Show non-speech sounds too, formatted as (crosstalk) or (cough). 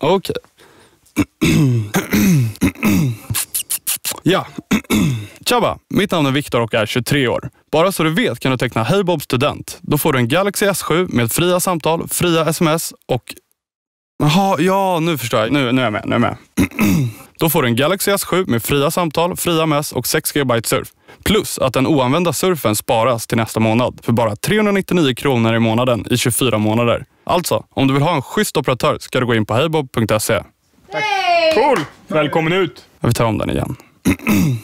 Okej. ja. Tjaba, mitt namn är Viktor och är 23 år. Bara så du vet kan du teckna Hej Bob Student. Då får du en Galaxy S7 med fria samtal, fria sms och... Jaha, ja nu förstår jag. Nu, nu är jag med. Nu är jag med. Då får du en Galaxy S7 med fria samtal, fria mess och 6 GB surf. Plus att den oanvända surfen sparas till nästa månad för bara 399 kronor i månaden i 24 månader. Alltså, om du vill ha en schysst operatör ska du gå in på hejbob.se. Cool! Välkommen ut! Vi tar om den igen. (clears throat)